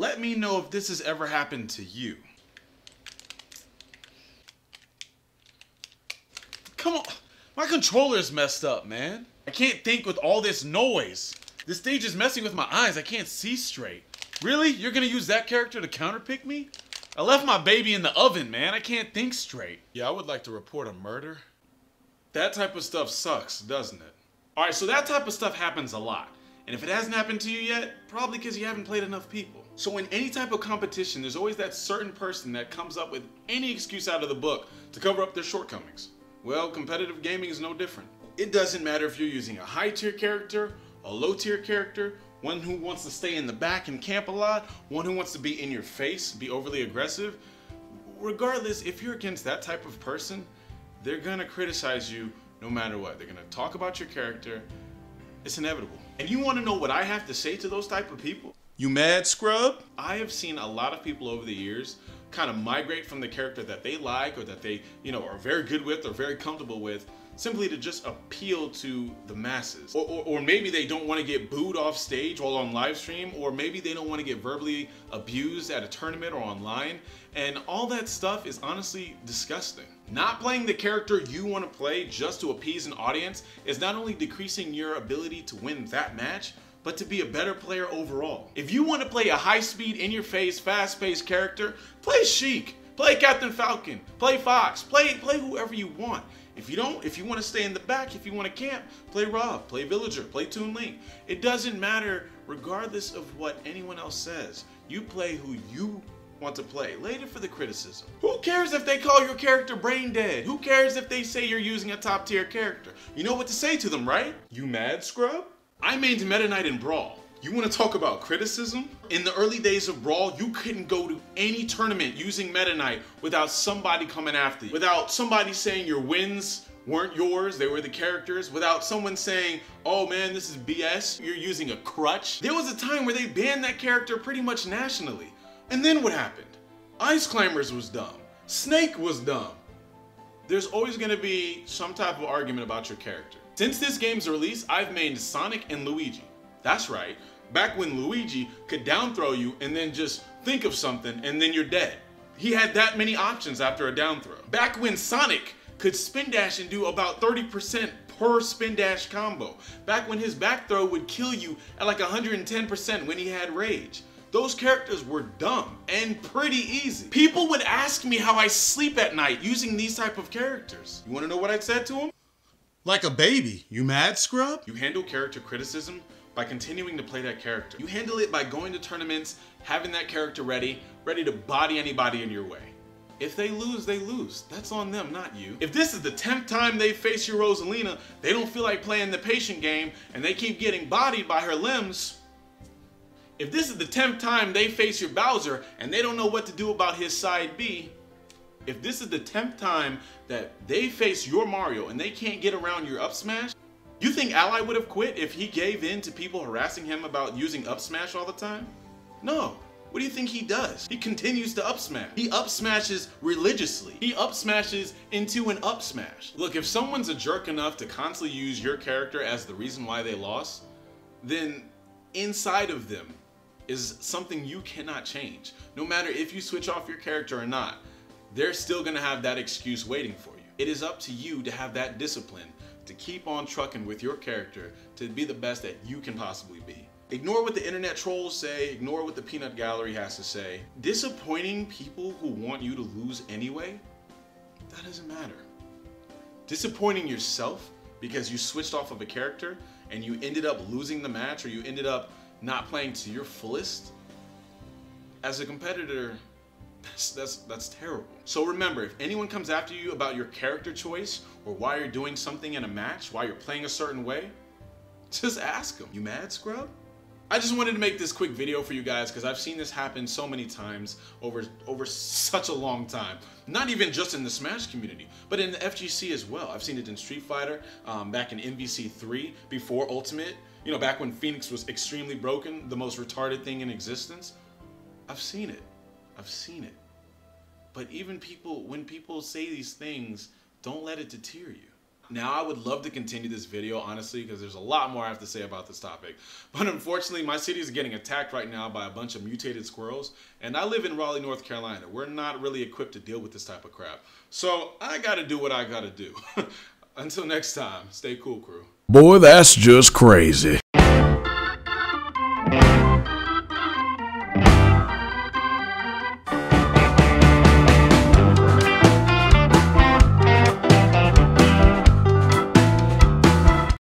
Let me know if this has ever happened to you. Come on. My controller's messed up, man. I can't think with all this noise. This stage is messing with my eyes. I can't see straight. Really? You're gonna use that character to counterpick me? I left my baby in the oven, man. I can't think straight. Yeah, I would like to report a murder. That type of stuff sucks, doesn't it? Alright, so that type of stuff happens a lot. And if it hasn't happened to you yet, probably because you haven't played enough people. So in any type of competition, there's always that certain person that comes up with any excuse out of the book to cover up their shortcomings. Well, competitive gaming is no different. It doesn't matter if you're using a high tier character, a low tier character, one who wants to stay in the back and camp a lot, one who wants to be in your face, be overly aggressive. Regardless, if you're against that type of person, they're gonna criticize you no matter what. They're gonna talk about your character. It's inevitable. And you wanna know what I have to say to those type of people? You mad, scrub? I have seen a lot of people over the years kind of migrate from the character that they like or that they, you know, are very good with or very comfortable with simply to just appeal to the masses. Or, or, or, maybe they don't want to get booed off stage while on live stream, or maybe they don't want to get verbally abused at a tournament or online. And all that stuff is honestly disgusting. Not playing the character you want to play just to appease an audience is not only decreasing your ability to win that match, but to be a better player overall. If you want to play a high speed, in your face, fast paced character, play Sheik, play Captain Falcon, play Fox, play, play whoever you want. If you don't, if you want to stay in the back, if you want to camp, play Rob, play Villager, play Toon Link. It doesn't matter regardless of what anyone else says. You play who you want to play. Later for the criticism. Who cares if they call your character brain dead? Who cares if they say you're using a top tier character? You know what to say to them, right? You mad, scrub? I mained Meta Knight in Brawl. You want to talk about criticism? In the early days of Brawl, you couldn't go to any tournament using Meta Knight without somebody coming after you. Without somebody saying your wins weren't yours, they were the characters. Without someone saying, oh man, this is BS, you're using a crutch. There was a time where they banned that character pretty much nationally. And then what happened? Ice Climbers was dumb. Snake was dumb. There's always gonna be some type of argument about your character. Since this game's release, I've mained Sonic and Luigi. That's right, back when Luigi could down throw you and then just think of something and then you're dead. He had that many options after a down throw. Back when Sonic could spin dash and do about 30% per spin dash combo. Back when his back throw would kill you at like 110% when he had rage. Those characters were dumb and pretty easy. People would ask me how I sleep at night using these type of characters. You wanna know what I said to them? Like a baby. You mad, scrub? You handle character criticism by continuing to play that character. You handle it by going to tournaments, having that character ready, ready to body anybody in your way. If they lose, they lose. That's on them, not you. If this is the 10th time they face your Rosalina, they don't feel like playing the patient game, and they keep getting bodied by her limbs, if this is the 10th time they face your Bowser and they don't know what to do about his side B, if this is the 10th time that they face your Mario and they can't get around your up smash, you think Ally would have quit if he gave in to people harassing him about using up smash all the time? No. What do you think he does? He continues to up smash. He up smashes religiously. He up smashes into an up smash. Look, if someone's a jerk enough to constantly use your character as the reason why they lost, then inside of them is something you cannot change. No matter if you switch off your character or not, they're still gonna have that excuse waiting for you. It is up to you to have that discipline to keep on trucking with your character to be the best that you can possibly be. Ignore what the internet trolls say, ignore what the peanut gallery has to say. Disappointing people who want you to lose anyway, that doesn't matter. Disappointing yourself because you switched off of a character and you ended up losing the match or you ended up not playing to your fullest, as a competitor, that's, that's, that's terrible. So remember, if anyone comes after you about your character choice or why you're doing something in a match, why you're playing a certain way, just ask them. You mad, scrub? I just wanted to make this quick video for you guys because I've seen this happen so many times over over such a long time. Not even just in the Smash community, but in the FGC as well. I've seen it in Street Fighter, um, back in MVC 3, before Ultimate, you know, back when Phoenix was extremely broken, the most retarded thing in existence. I've seen it. I've seen it. But even people, when people say these things, don't let it deter you. Now, I would love to continue this video, honestly, because there's a lot more I have to say about this topic. But unfortunately, my city is getting attacked right now by a bunch of mutated squirrels, and I live in Raleigh, North Carolina. We're not really equipped to deal with this type of crap. So I gotta do what I gotta do. Until next time, stay cool, crew. Boy, that's just crazy.